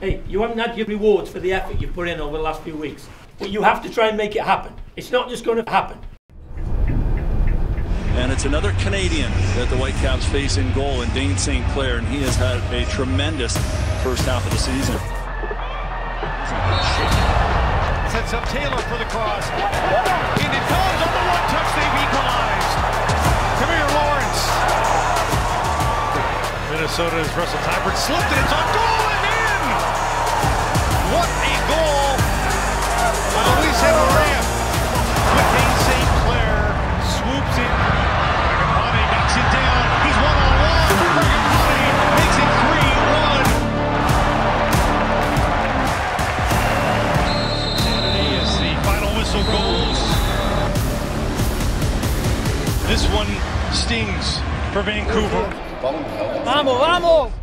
Hey, you haven't had your rewards for the effort you've put in over the last few weeks. But you have to try and make it happen. It's not just going to happen. And it's another Canadian that the Whitecaps face in goal, in Dayne St. Clair, and he has had a tremendous first half of the season. Sets up Taylor for the cross. In it comes on the one touch, they've equalized. Come here, Lawrence. Minnesota's Russell Teibert slipped and it's on goal This one stings for Vancouver. Vamos, vamos!